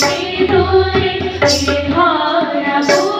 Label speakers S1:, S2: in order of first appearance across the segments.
S1: श्रीधोरे श्रीधोरभू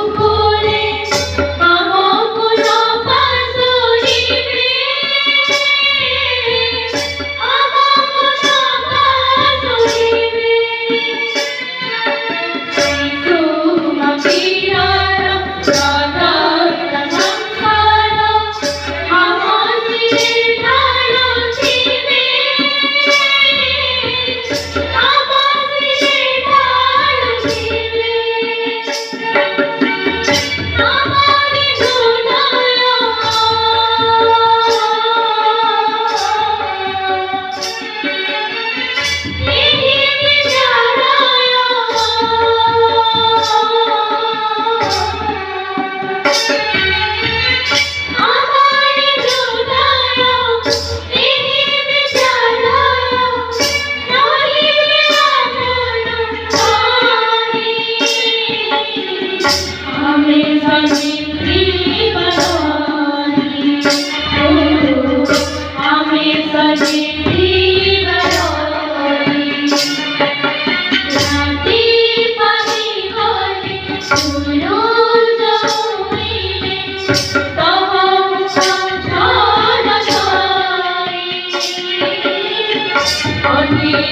S1: Oh,